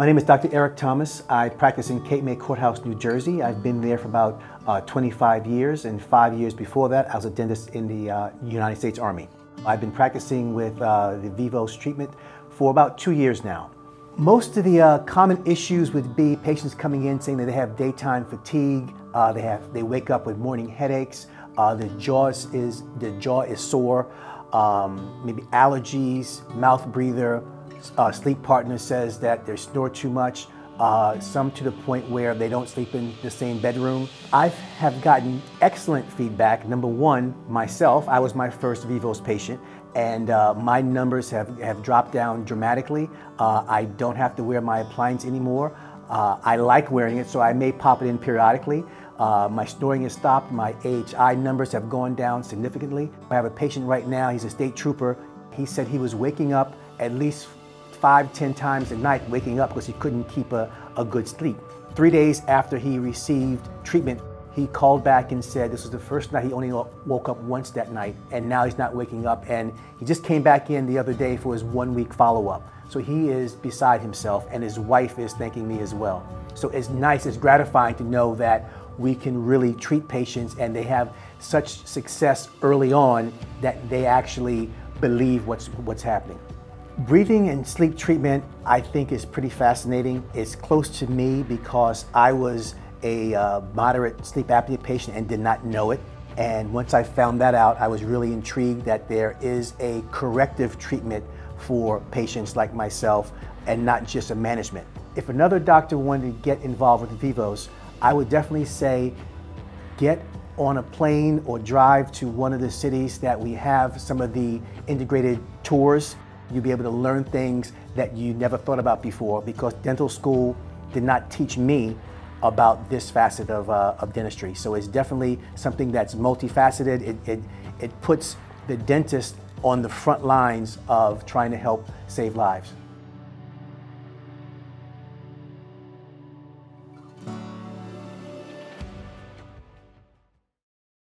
My name is Dr. Eric Thomas. I practice in Cape May Courthouse, New Jersey. I've been there for about uh, 25 years, and five years before that, I was a dentist in the uh, United States Army. I've been practicing with uh, the Vivos treatment for about two years now. Most of the uh, common issues would be patients coming in saying that they have daytime fatigue, uh, they, have, they wake up with morning headaches, uh, the, jaw is, the jaw is sore, um, maybe allergies, mouth breather, uh, sleep partner says that they snore too much, uh, some to the point where they don't sleep in the same bedroom. I have gotten excellent feedback. Number one, myself, I was my first Vivos patient, and uh, my numbers have, have dropped down dramatically. Uh, I don't have to wear my appliance anymore. Uh, I like wearing it, so I may pop it in periodically. Uh, my snoring has stopped. My AHI numbers have gone down significantly. I have a patient right now, he's a state trooper. He said he was waking up at least five, ten times a night waking up because he couldn't keep a, a good sleep. Three days after he received treatment, he called back and said this was the first night he only woke up once that night and now he's not waking up and he just came back in the other day for his one week follow-up. So he is beside himself and his wife is thanking me as well. So it's nice, it's gratifying to know that we can really treat patients and they have such success early on that they actually believe what's, what's happening. Breathing and sleep treatment, I think, is pretty fascinating. It's close to me because I was a uh, moderate sleep apnea patient and did not know it. And once I found that out, I was really intrigued that there is a corrective treatment for patients like myself and not just a management. If another doctor wanted to get involved with Vivos, I would definitely say get on a plane or drive to one of the cities that we have some of the integrated tours You'll be able to learn things that you never thought about before because dental school did not teach me about this facet of, uh, of dentistry. So it's definitely something that's multifaceted. It, it, it puts the dentist on the front lines of trying to help save lives.